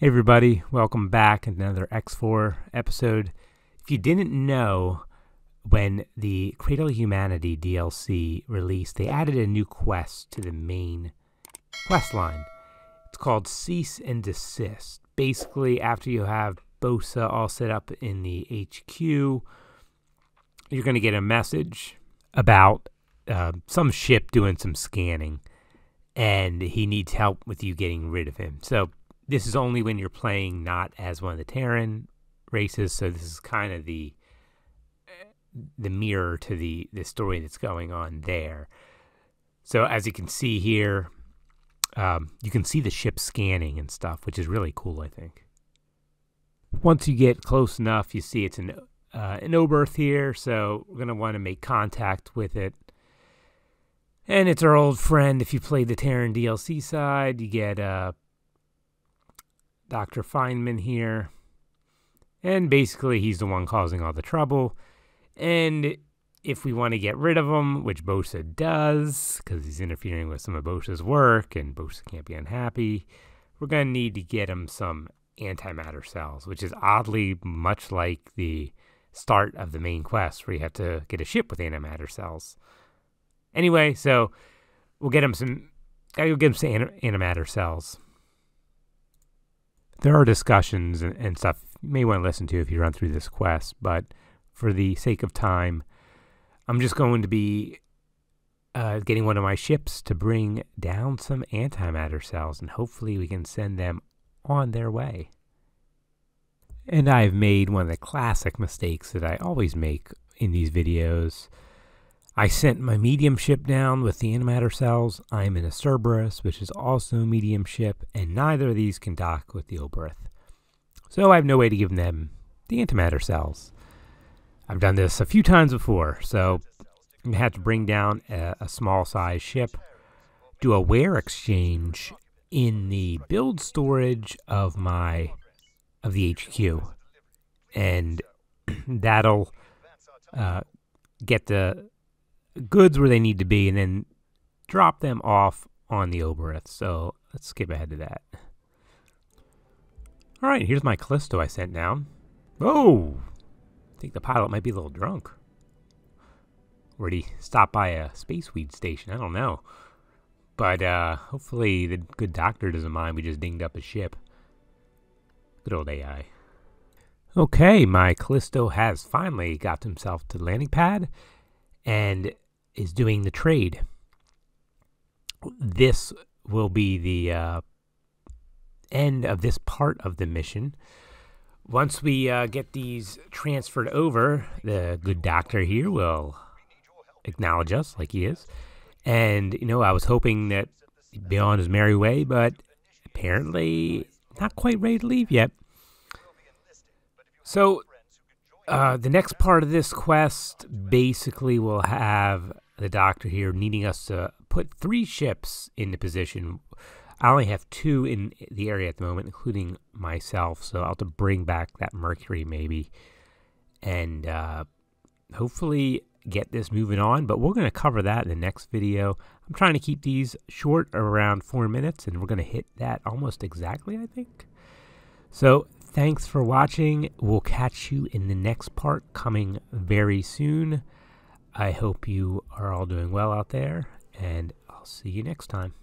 Hey everybody, welcome back. To another X4 episode. If you didn't know, when the Cradle of Humanity DLC released, they added a new quest to the main quest line. It's called Cease and Desist. Basically, after you have Boso all set up in the HQ, you're going to get a message about uh, some ship doing some scanning, and he needs help with you getting rid of him. So this is only when you're playing not as one of the Terran races. So this is kind of the the mirror to the the story that's going on there. So as you can see here, um, you can see the ship scanning and stuff, which is really cool. I think. Once you get close enough, you see it's an uh, an Oberth here, so we're gonna want to make contact with it. And it's our old friend. If you play the Terran DLC side, you get uh, Dr. Feynman here. And basically, he's the one causing all the trouble. And if we want to get rid of him, which Boso does, because he's interfering with some of Boso's work and Boso can't be unhappy, we're going to need to get him some antimatter cells, which is oddly much like the start of the main quest where you have to get a ship with antimatter cells. Anyway, so we'll get him some. Gotta go get him some antimatter cells. There are discussions and, and stuff you may want to listen to if you run through this quest, but for the sake of time, I'm just going to be uh, getting one of my ships to bring down some antimatter cells, and hopefully we can send them on their way. And I've made one of the classic mistakes that I always make in these videos. I sent my medium ship down with the antimatter cells. I'm in a Cerberus, which is also a medium ship, and neither of these can dock with the Oberth. So I have no way to give them the antimatter cells. I've done this a few times before, so I had to have to bring down a, a small size ship, do a ware exchange in the build storage of my of the HQ, and that'll uh, get the goods where they need to be, and then drop them off on the Oberth. So let's skip ahead to that. All right, here's my Callisto I sent down. Oh, I think the pilot might be a little drunk. Or did he stop by a space weed station? I don't know. But uh, hopefully the good doctor doesn't mind we just dinged up a ship. Good old AI. Okay, my Callisto has finally got himself to the landing pad and is doing the trade. This will be the uh, end of this part of the mission. Once we uh, get these transferred over, the good doctor here will acknowledge us like he is. And, you know, I was hoping that he'd be on his merry way, but apparently not quite ready to leave yet. So, uh, the next part of this quest basically will have the doctor here needing us to put three ships into position I only have two in the area at the moment, including myself. So I'll have to bring back that Mercury maybe, and uh, hopefully get this moving on. But we're going to cover that in the next video. I'm trying to keep these short, around four minutes, and we're going to hit that almost exactly, I think. So thanks for watching. We'll catch you in the next part coming very soon. I hope you are all doing well out there, and I'll see you next time.